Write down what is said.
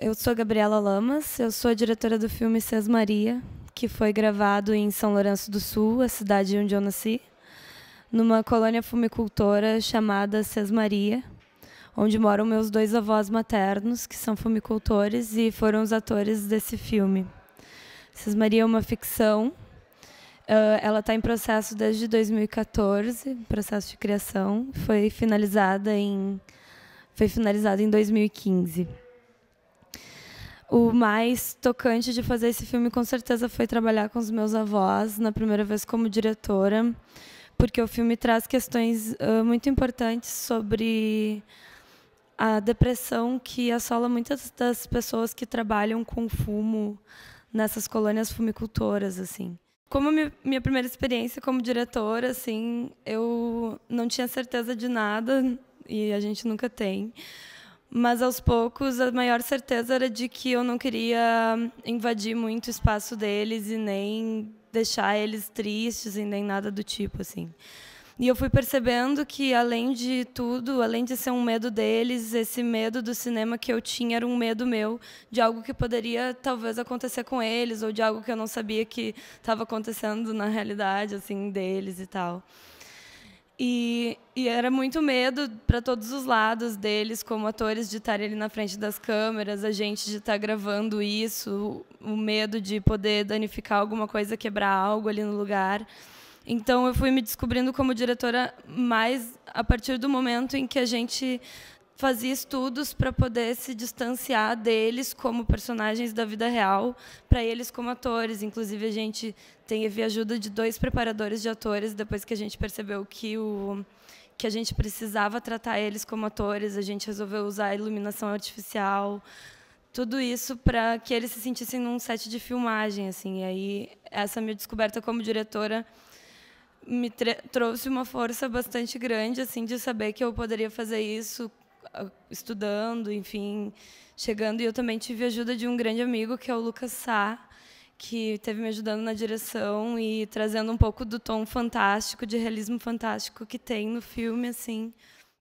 Eu sou Gabriela Lamas, eu sou diretora do filme Cés Maria, que foi gravado em São Lourenço do Sul, a cidade onde eu nasci, numa colônia fumicultora chamada Cés Maria, onde moram meus dois avós maternos, que são fumicultores e foram os atores desse filme. Cés Maria é uma ficção ela está em processo desde 2014, processo de criação. Foi finalizada em foi finalizada em 2015. O mais tocante de fazer esse filme, com certeza, foi trabalhar com os meus avós, na primeira vez como diretora, porque o filme traz questões uh, muito importantes sobre a depressão que assola muitas das pessoas que trabalham com fumo nessas colônias fumicultoras, assim. Como minha primeira experiência como diretora, assim, eu não tinha certeza de nada e a gente nunca tem. Mas aos poucos a maior certeza era de que eu não queria invadir muito o espaço deles e nem deixar eles tristes e nem nada do tipo assim. E eu fui percebendo que, além de tudo, além de ser um medo deles, esse medo do cinema que eu tinha era um medo meu de algo que poderia talvez acontecer com eles ou de algo que eu não sabia que estava acontecendo na realidade assim deles e tal. E, e, era muito medo para todos os lados deles, como atores, de estarem ali na frente das câmeras, a gente de estar gravando isso, o medo de poder danificar alguma coisa, quebrar algo ali no lugar. Então eu fui me descobrindo como diretora mais a partir do momento em que a gente fazia estudos para poder se distanciar deles como personagens da vida real para eles como atores. Inclusive a gente teve ajuda de dois preparadores de atores depois que a gente percebeu que o que a gente precisava tratar eles como atores, a gente resolveu usar a iluminação artificial, tudo isso para que eles se sentissem num set de filmagem assim. E aí essa minha descoberta como diretora me trouxe uma força bastante grande assim de saber que eu poderia fazer isso estudando, enfim, chegando e eu também tive a ajuda de um grande amigo que é o Lucas Sá, que teve me ajudando na direção e trazendo um pouco do tom fantástico, de realismo fantástico que tem no filme assim.